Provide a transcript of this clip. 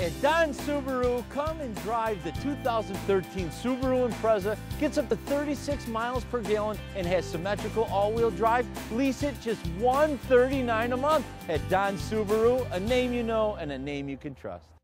At Don Subaru, come and drive the 2013 Subaru Impreza. Gets up to 36 miles per gallon and has symmetrical all-wheel drive. Lease it just $139 a month at Don Subaru, a name you know and a name you can trust.